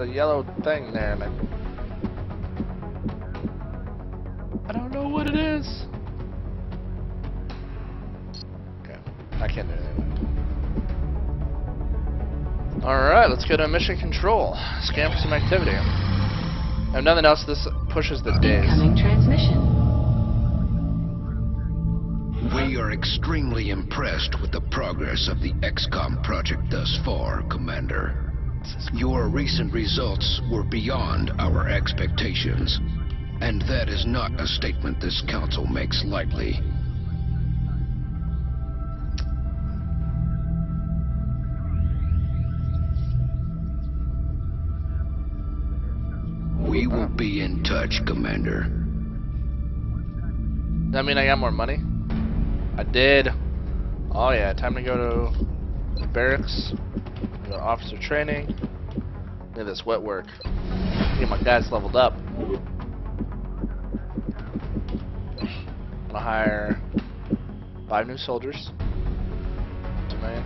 the yellow thing there, and I, I don't know what it is. Okay, I can't do it. Alright, let's go to mission control. Scan for some activity. If nothing else, this pushes the days. Incoming transmission. We are extremely impressed with the progress of the XCOM project thus far, Commander. Your recent results were beyond our expectations, and that is not a statement this council makes lightly. We will be in touch, Commander. Does that mean I got more money? I did. Oh yeah, time to go to the barracks. Officer training. Look at this wet work. Get my guys leveled up. I'm gonna hire five new soldiers. Million.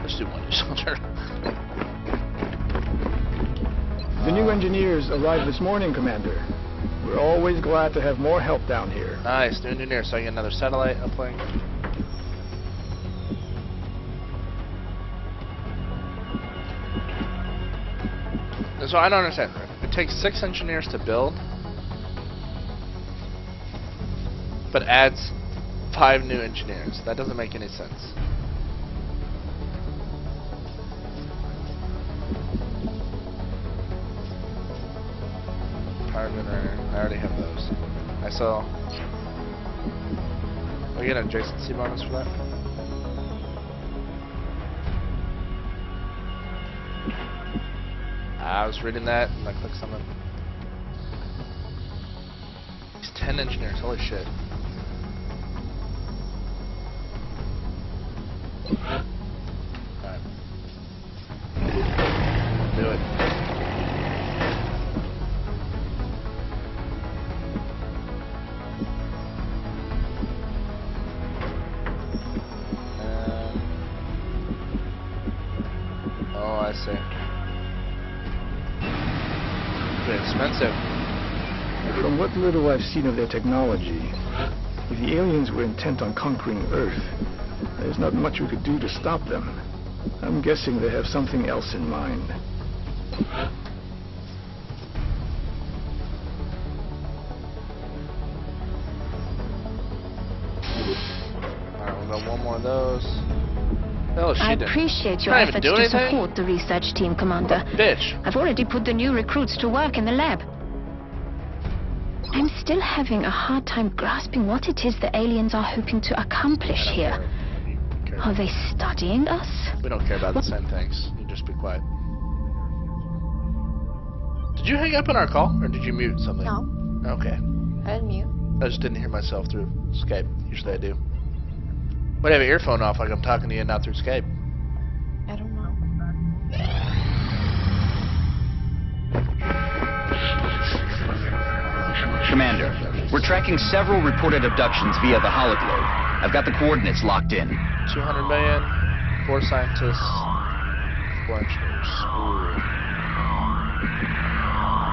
Let's do one new soldier. The new engineers arrived this morning, Commander. We're always glad to have more help down here. Nice, new engineer, so I get another satellite uplink. So I don't understand. It takes six engineers to build, but adds five new engineers. That doesn't make any sense. Power generator. I already have those. I saw. We get a adjacency bonus for that. I was reading that and I clicked something. These 10 engineers, holy shit. Expensive. From what little I've seen of their technology, if the aliens were intent on conquering Earth, there's not much we could do to stop them. I'm guessing they have something else in mind. Alright, we'll go one more of those. Oh, she I did. appreciate your efforts to anything? support the research team, Commander. Bitch. I've already put the new recruits to work in the lab. I'm still having a hard time grasping what it is the aliens are hoping to accomplish here. care. Are they studying us? We don't care about the same things. You just be quiet. Did you hang up on our call, or did you mute something? No, Okay. I didn't mute. I just didn't hear myself through Skype. Usually I do. But I have an earphone off like I'm talking to you, not through Skype. I don't know. Commander, we're tracking several reported abductions via the hologlobe. I've got the coordinates locked in. 200 million, four scientists, four engineers. Ooh.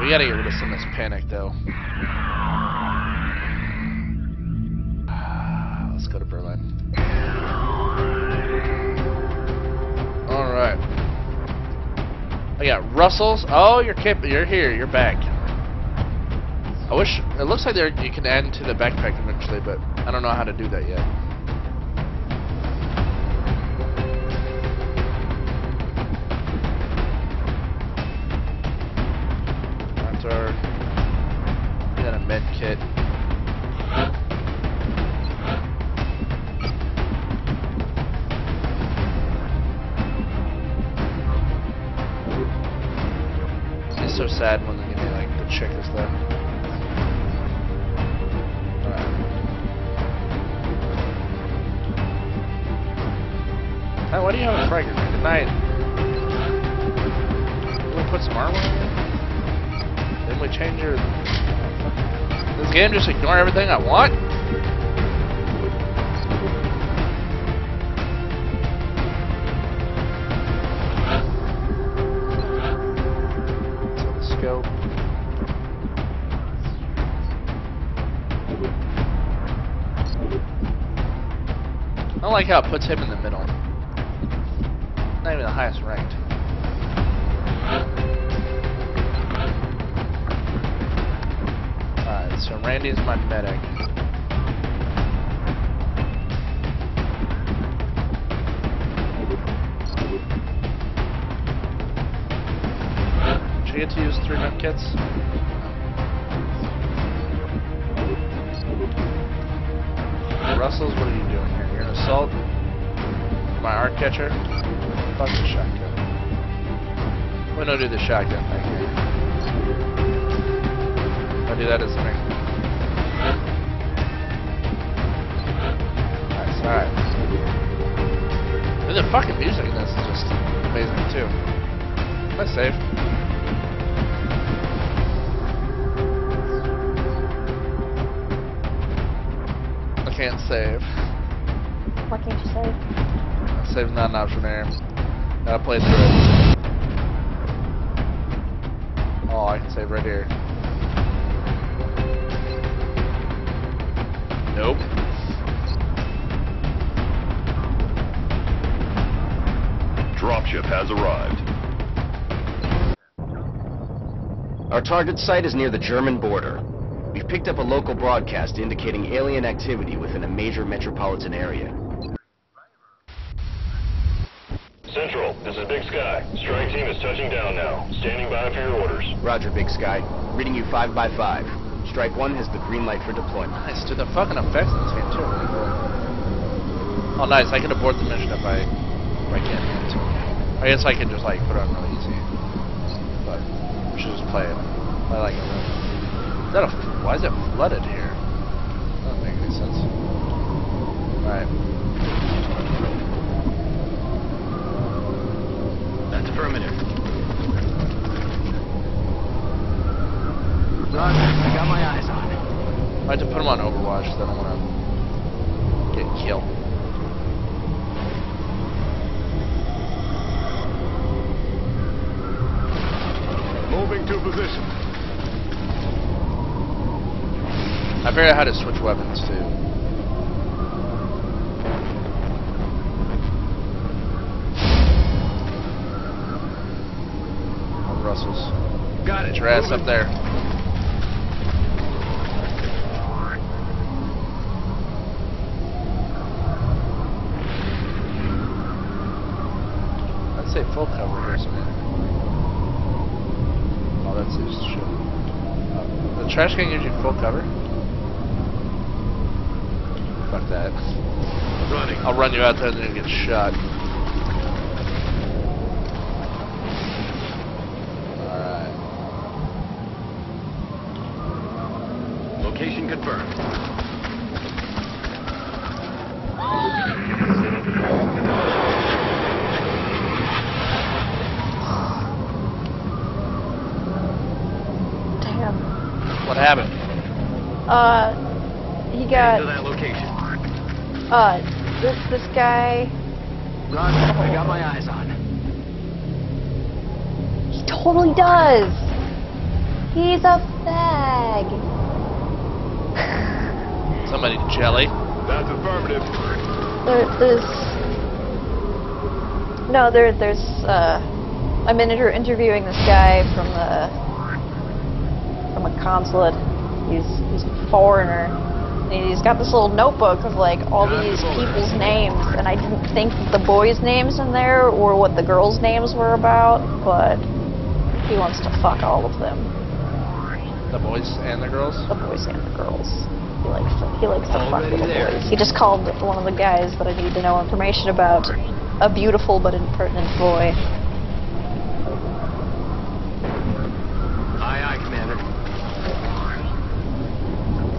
We gotta get rid of some of this panic, though. Ah, Let's go to Berlin. Alright. I got Russell's. Oh, you're. You're here. You're back. I wish. It looks like there you can add into the backpack eventually, but I don't know how to do that yet. Our. Got a med kit. Hey, why do you have a fragger? Good night. we put some armor Then we change your... This game just ignore everything I want? I like how it puts him in the middle. Not even the highest ranked. Alright, so Randy's my medic. Did you get to use three med kits? Russell's, what are you doing here? You're an assault? My art catcher? Fuck the shotgun. We don't do the shotgun thing here. If I do that, it's me. Nice, alright. And the fucking music in this is just amazing too. Am I safe? I can't save. Why can't you say? Save's not an option there. Gotta play through it. Oh, I can save right here. Nope. Dropship has arrived. Our target site is near the German border. We've picked up a local broadcast indicating alien activity within a major metropolitan area. Central, this is Big Sky. Strike team is touching down now. Standing by for your orders. Roger, Big Sky. Reading you 5 by 5 Strike 1 has the green light for deployment. Nice, dude. The fucking effects in this game too. really cool. Oh, nice. I can abort the mission if I, if I can't. I guess I can just like put it on really easy. But we should just play it. I like it. Is that a? Why is it flooded here? That doesn't make any sense. All right. That's affirmative. Roger, I got my eyes on it. I have to put him on Overwatch, so I don't want to get killed. Moving to position. I figured out how to switch weapons too. Russell's. Got Get it. your ass up there. I'd say full cover here, so Oh, that's just shit. The trash can gives you full cover? Fuck that. Running. I'll run you out there and then you get shot. Alright. Location confirmed. Damn. What happened? Uh, he to got, that location. uh, this, this guy, Roger, I got my eyes on he totally does. He's a fag. Somebody jelly? That's affirmative. There, there's, no, there, there's, uh, I'm inter- interviewing this guy from the, a consulate. He's, he's a foreigner. And he's got this little notebook of like all these people's names, and I didn't think the boys' names in there or what the girls' names were about, but he wants to fuck all of them, The boys and the girls? the boys and the girls. He likes to, he likes to oh, fuck little there. boys. He just called one of the guys that I need to know information about a beautiful but impertinent boy. Aye, aye, Commander.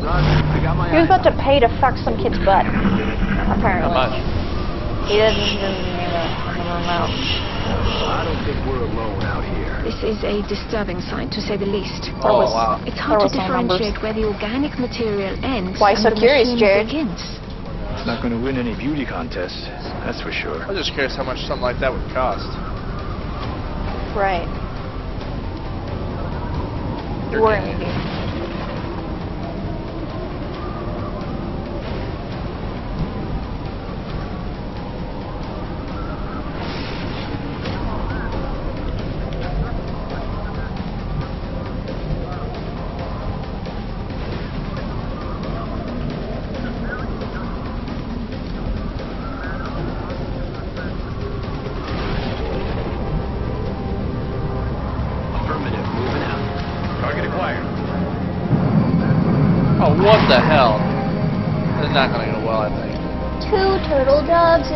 Roger, I got my He was about to pay to fuck some kid's butt, apparently. How much? He didn't, didn't name a name. I don't think we're alone out here. This is a disturbing sight, to say the least. Oh, was, wow. It's hard to was no numbers. differentiate where the organic material ends Why and so the curious, machine Jared? begins. It's not going to win any beauty contests, that's for sure. I was just curious how much something like that would cost. Right. You You're were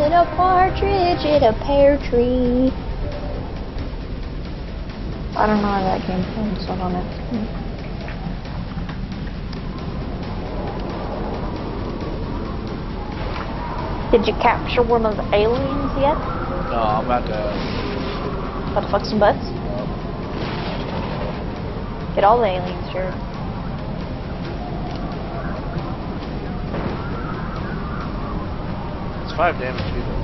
doves a partridge in a pear tree. I don't know where that came from, so I don't ask me. Did you capture one of the aliens yet? No, I'm about to. Uh, about to fuck some butts? Uh, Get all the aliens, sure. Five damage people.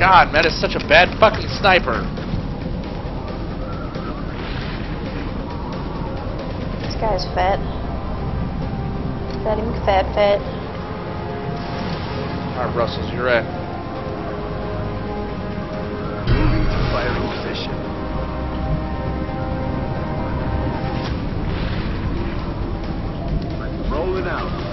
God, Matt is such a bad fucking sniper. This guy's fat. Fatty McFat fat. Alright, Russells, you're at. Moving to firing position. Rolling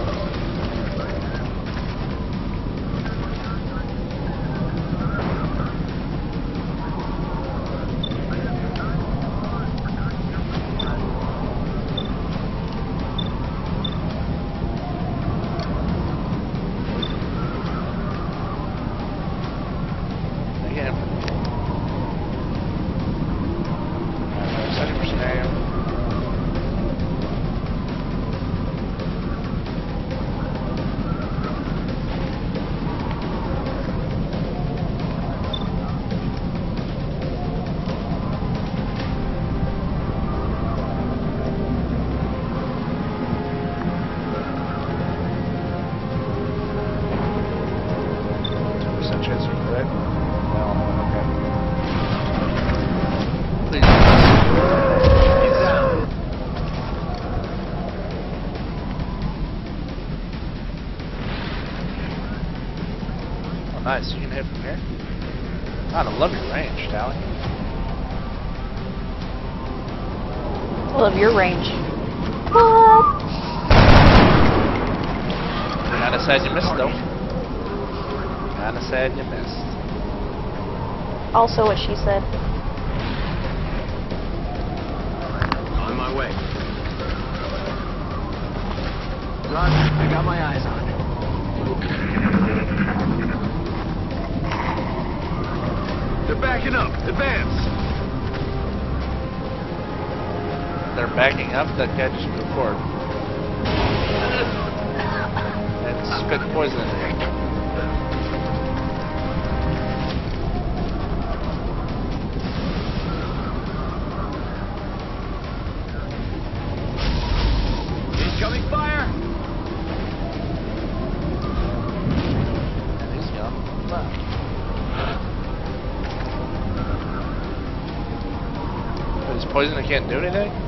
Nice. You can hit from here. God, I love your range, Tally. I love your range. What? Kinda sad you missed, though. Kinda sad you missed. Also what she said. On my way. Roger, I got my eyes on. Backing up. Advance. They're backing up. That guy just moved forward. And spit poison poison that can't do anything?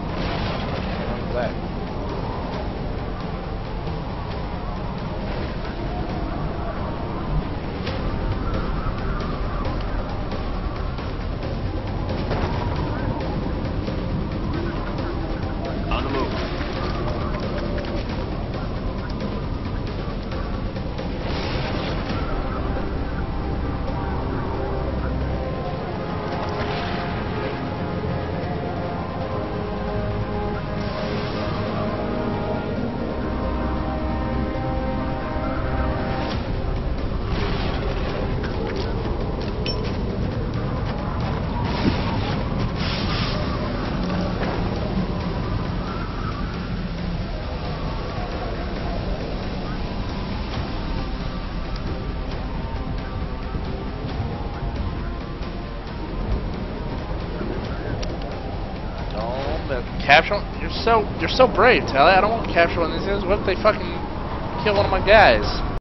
Capture. You're so you're so brave, Tally. I don't want to capture one of these guys. What if they fucking kill one of my guys?